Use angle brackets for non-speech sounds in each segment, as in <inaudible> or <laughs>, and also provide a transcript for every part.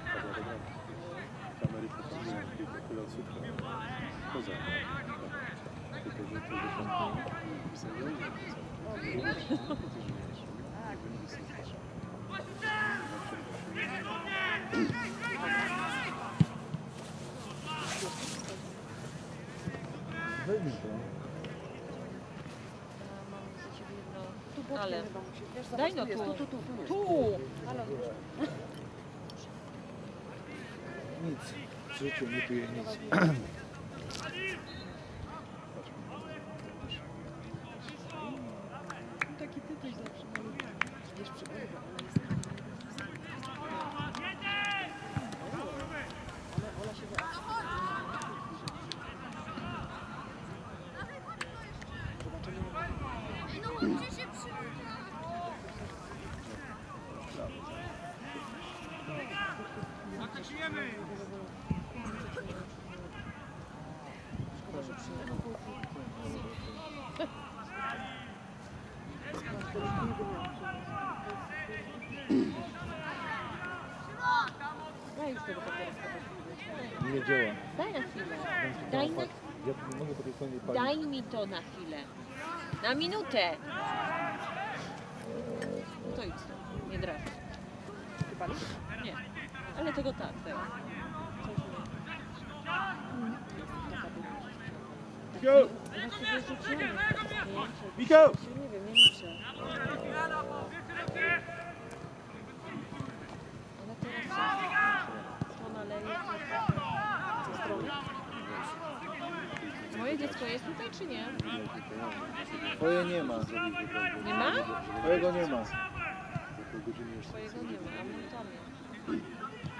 wpadła do bramki. Kamery pokazują kilka osób, poza tylko, że to wyszło nie to. Tu boczkiem Ale- Daj no tu jest, tu. tu, tu, tu, tu jest. Tu! Halo, Nic. W życiu nie piję nic. taki tytuł zawsze malutki. Wiesz, przygoda, ona jest... Ona się wyrazi. Daj już tego papieru. Nie działa. Daj na chwilę. Daj, na, Ja tu nie mogę po tej stronie palić. Daj mi to na chwilę. Na minutę. To idź stąd. Nie draż. Chyba nie. Nie. Ale tego tak, teraz. Go! Właściwie rzuciłem. Miko! Nie wiem, nie muszę. Ale teraz to naleje ze strony. Moje dziecko jest tutaj czy nie? Twoje nie ma. Nie ma? Twojego nie ma. Za pół godziny już Twojego nie ma, a mój tam jest.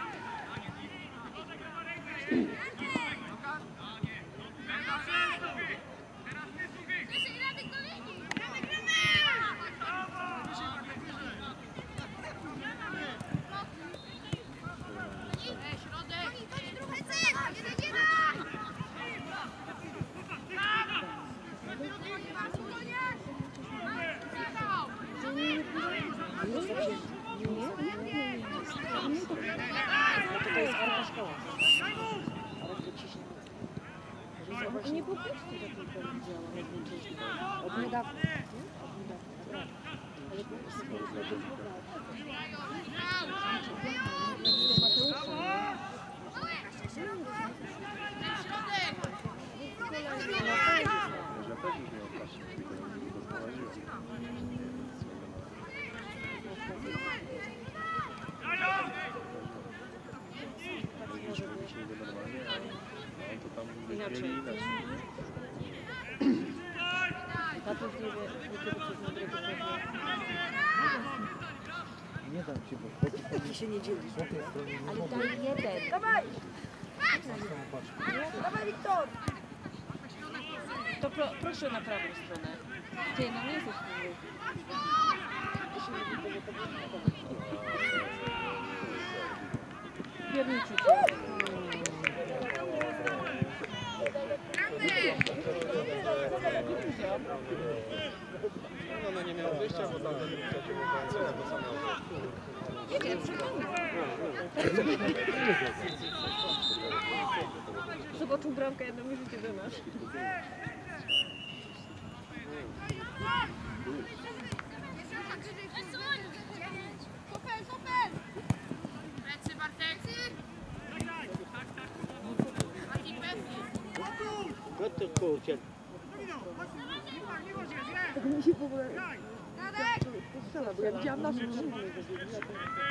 No to to jest arka szkoła. Ale to ciśnie. Że Nie zobacz, po prostu takiego widziałam, jak włączyliśmy. od niedawna. nie? Od niedawna, naprawdę. Ale nie? Dam ci, bo Ty się nie nie Ale daj jeden. Dawaj! Dawaj, Wiktor! To pro, proszę na prawą stronę. Ty, no nie jesteś miły. Pierniczy cię. No nie miał wyjścia, bo tam przeciwko to samo. Zobaczył bramkę, jedno mi życie do nas. Tego mi się w ogóle... Strzela, bo ja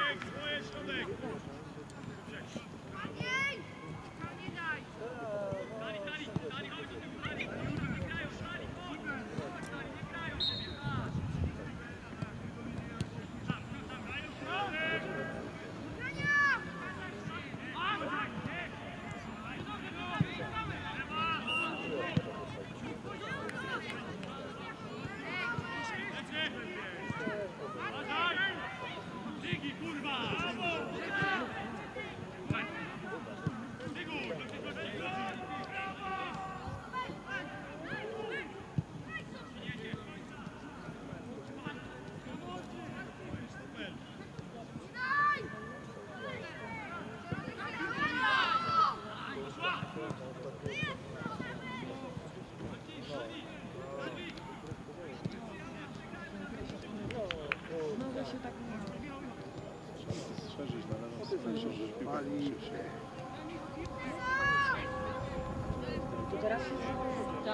To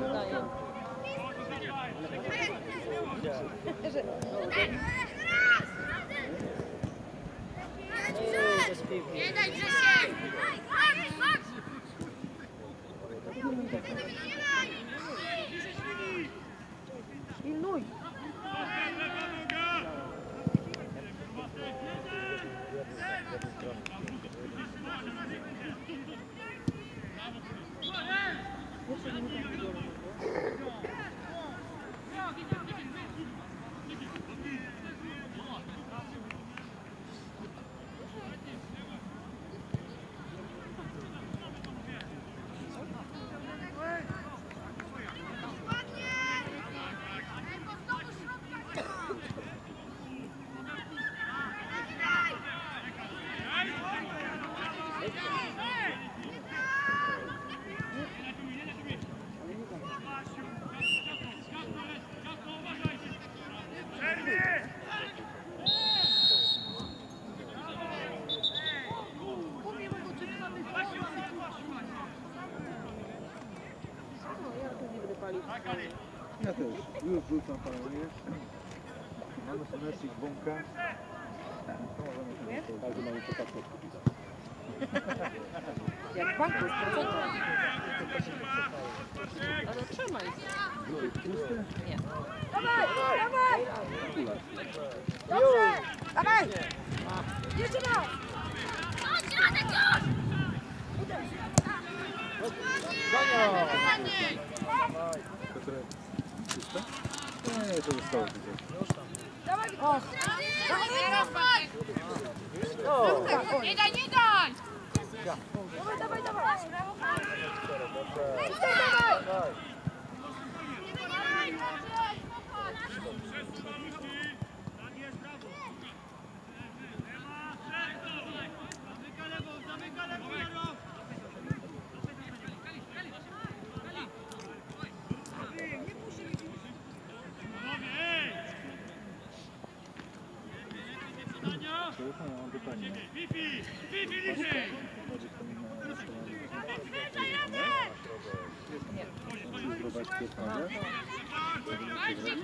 teraz Tak, no to symetrii bąka. To możemy sobie Każdy mamy popatrzeć. Jak banku z procentem. Ale trzymaj. Nie. Dawaj! Jeszcze raz! Piotrek, czysto? Nie, to zostało tutaj. Och! Nie daj, nie daj! Dawaj, dawaj, dawaj! Przepraszam, ja mam pytanie. Czy zdrować Piotrka? Wejdzie!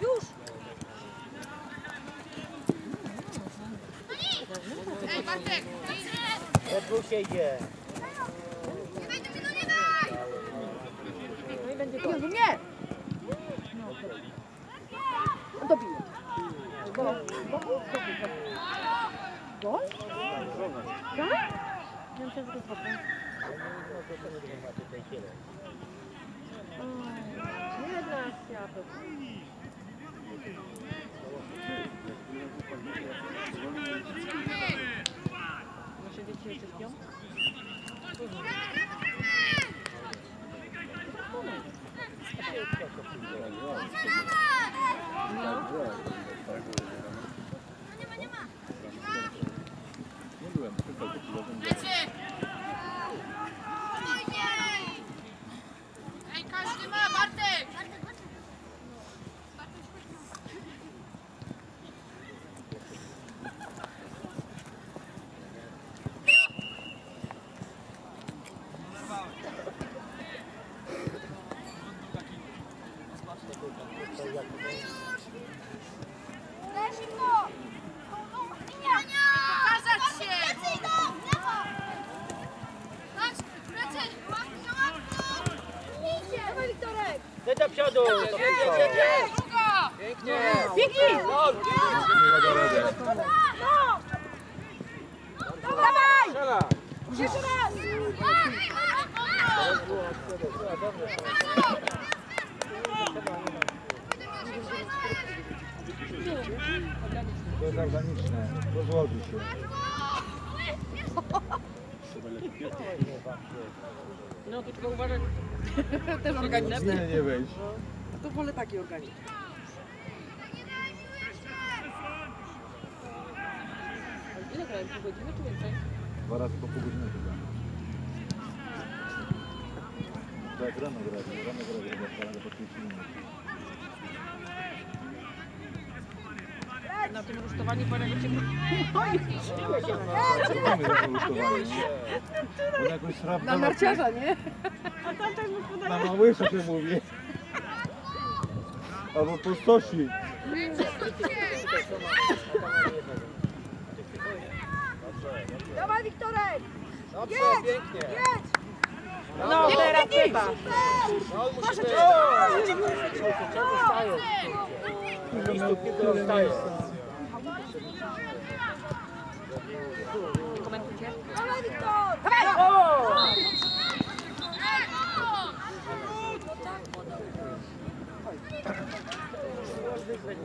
Już! Ej, Bartek! Dwóch się idzie. No będzie gol. Jezu, nie! Гол? Да? Я сейчас разобрал. Бедная сяду. Мы же вечерчик пьем? Опять как-то. Да. No trzeba uważać. <laughs> Też organiczne. Nie, nie wejść. To wolę taki organiczny. grałem? Pół godziny czy więcej? Dwa razy po pół godziny chyba. To jak rano grać, rano grać, jak dwa razy po 30 minut. Na tym rusztowaniu panego cię to jakoś srab Na narciarza, nie? A tamten mu Na małysza się mówi. Albo po stosi. Dawaj, Wiktorek! Dobrze, Jedź! pięknie. Jedź! No, teraz chyba. No, on musi być. Czemu stają.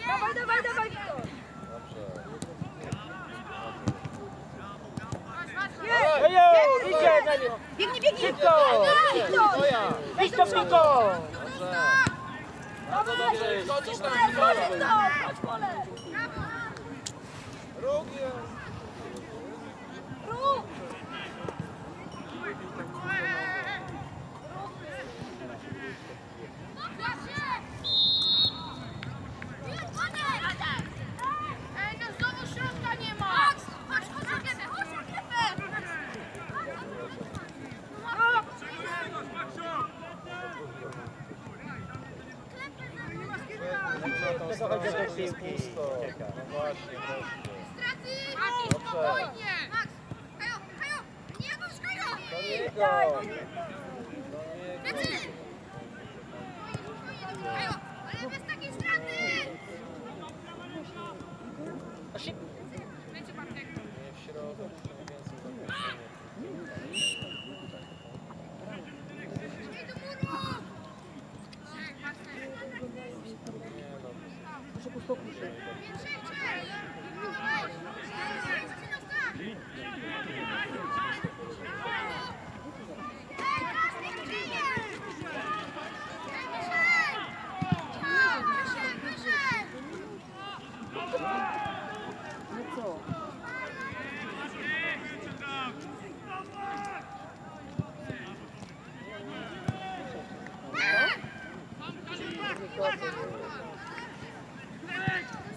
Dawaj, dawaj, dawaj, Wiktor! Ejo, idzie na nie. Biegnij, biegnij! Szybko! Wiktor! Twoja! Idź do Piko! Dawaj! Super, może to! Chodź pole! Rób! Ej, no znowu środka nie ma! Max, chodź, chodź, chodź, chodź, Tego chodzi do piłki. Straty! Mati, spokojnie! Kajo, Kajo, nie bądź Kajo! Jego. Lecy! Kajo,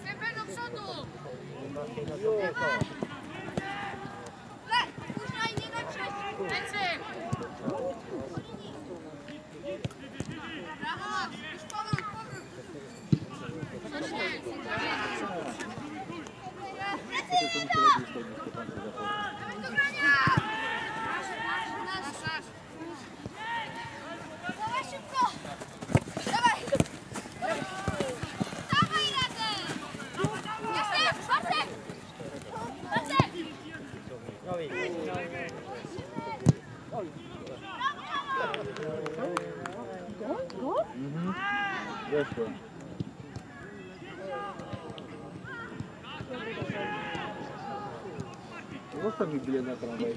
Semper do przodu! Nossa, me Bíblia na né, trava aí.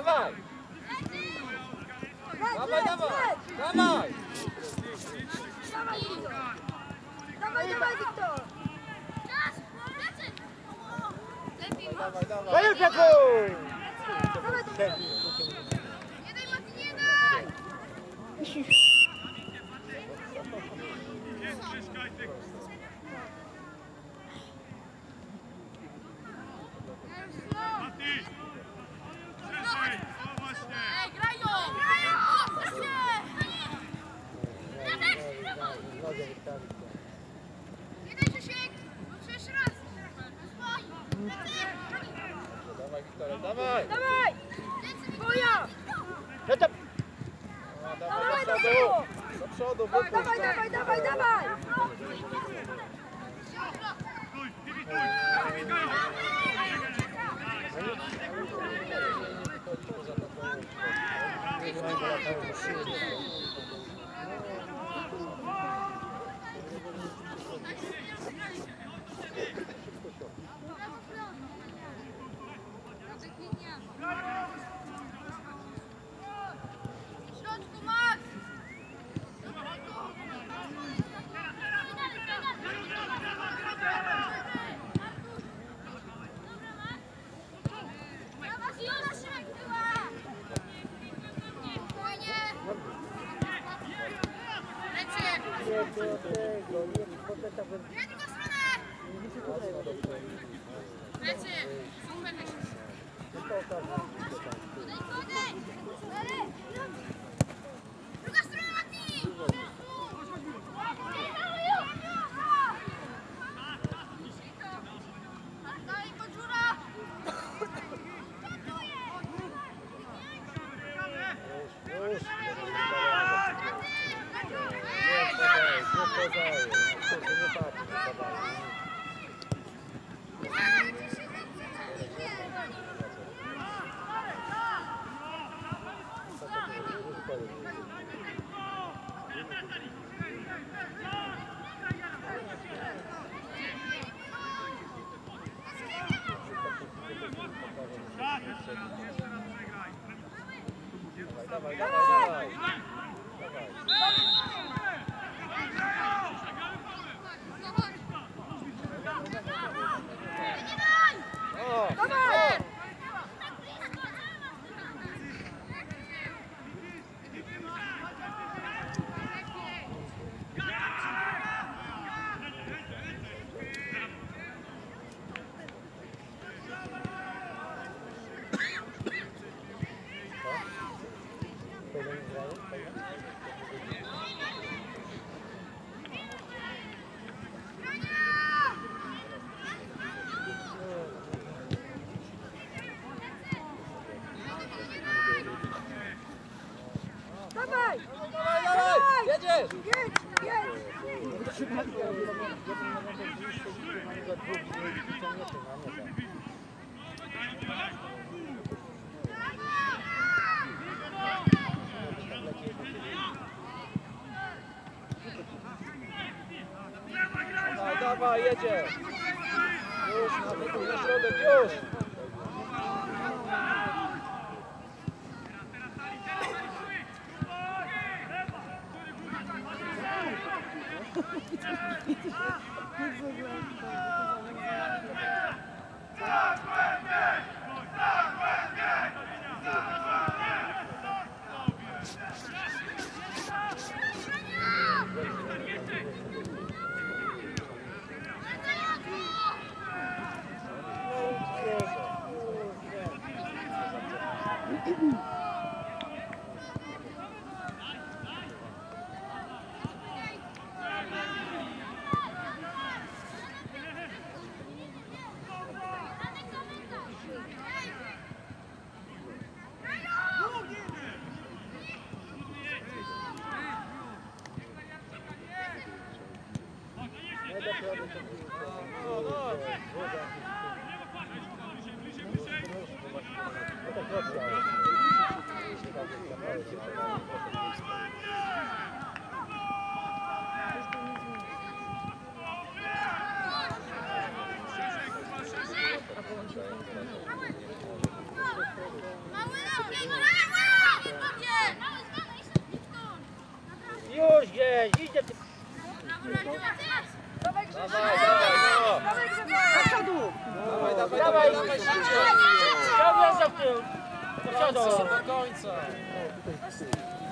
Dawaj! Dawaj, dawaj! Dawaj! Dawaj, Wiktor! Dawaj, dawaj, Wiktor! Dawaj, dawaj! Dawaj, Piotrku! Dawaj, Dawaj, Nie daj, Mati, nie daj! Давай, давай, давай, давай! Thank you. Lecy! Super, lecy! jedzie. Już, na, na środek, już.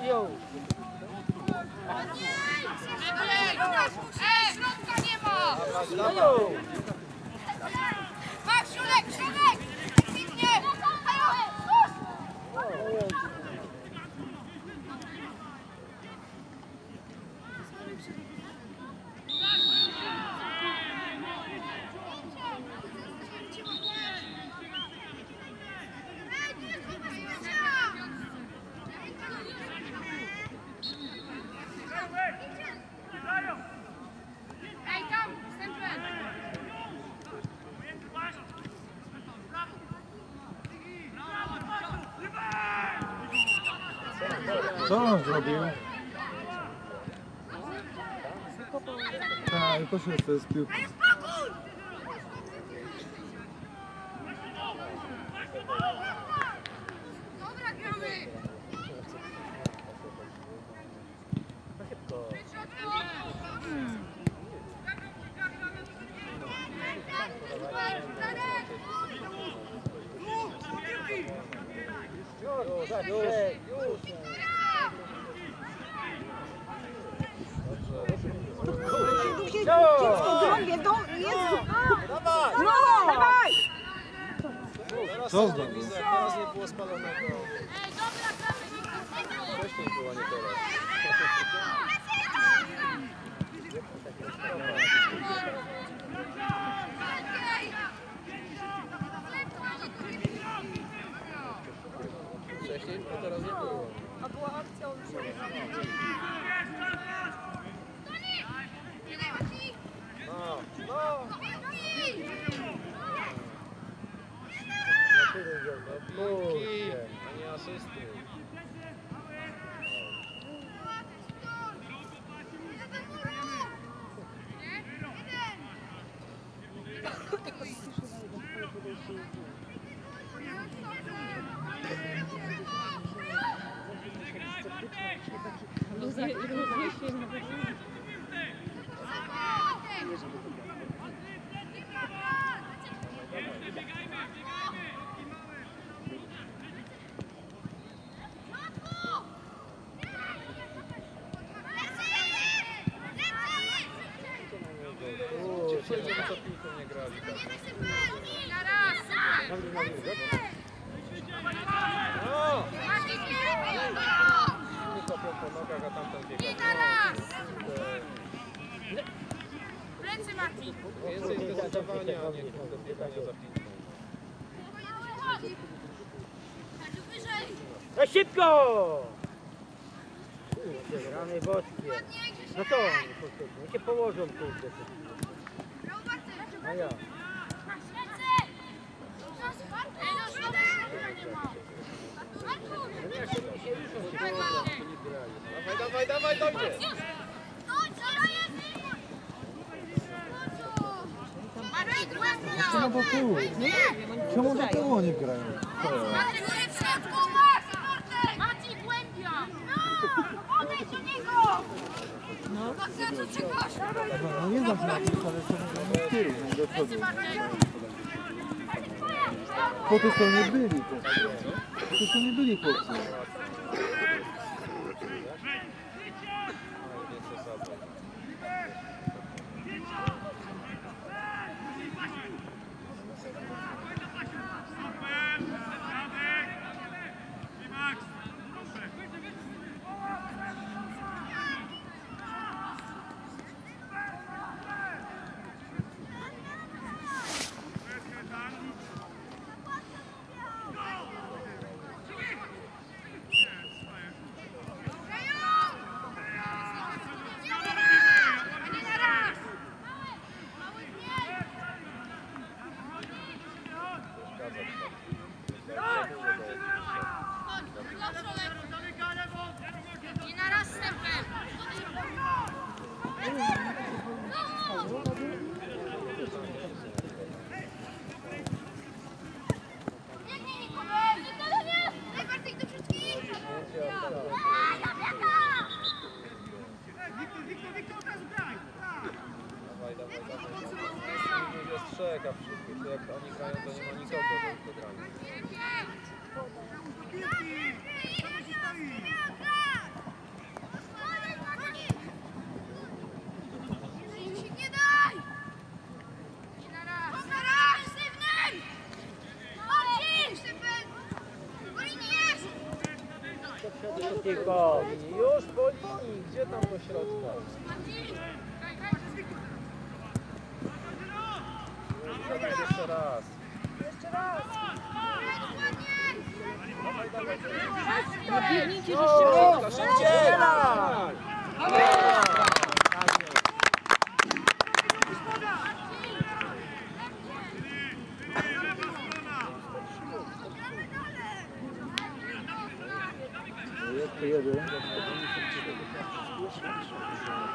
Jo. Ej, środka nie ma! No jo. Max, do. Plecy, Mati! Więcej zdecydowania, a nie kurde biegania za piłką. No szybko! Kurde, rany boskie. No to oni. Niech się położą kurde. A ja. Ej, no środek! nie ma! Dawaj, dawaj, dawaj, dojdzie! Czemu do tyłu? Czemu do tyłu oni grają? Maciej, głębia! No! Odejdź do niego! No! co czekasz? No nie tym, ale to z tyłu, nie do przodu. Po tej stronie byli po Po tej stronie byli chłopcy. Dinara z środka? Dawaj jeszcze raz. No biegnijcie, że O, szybciej. Jeszcze jeden.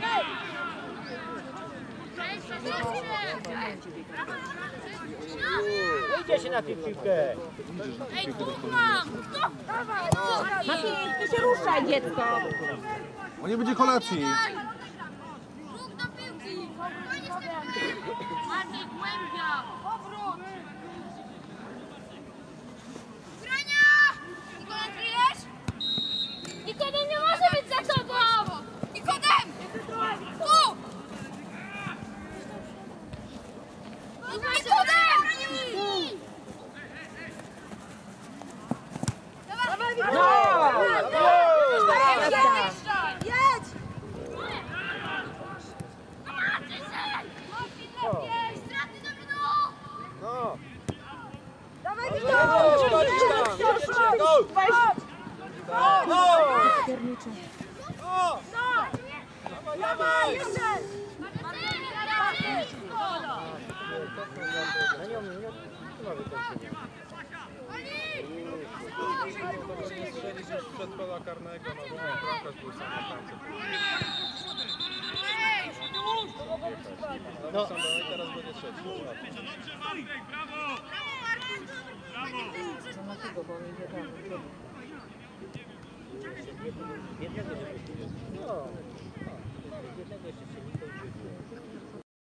No. Idzie się na piłkę. Ej, tu mam! Dawaj! Mati, ty się ruszaj, dziecko. O nie będzie kolacji. Róg do piłki! Bardziej głębia! Powrót! Grania! Nikodem kryjesz? Nikodem nie może być za tobą! Nikodem! Tu! Nikodem! Dawaj, Wiktor! Jedź! Jedź! No. Dawaj, Dobrze, Wiktor! walić tam, jedziecie, go! No! No! Dawaj, dawaj! Przed pola karnego, no bo bramkarz był sam na końcu. No, teraz będzie trzeci. Za Matiego, bo on idzie tam. Jednego jeszcze się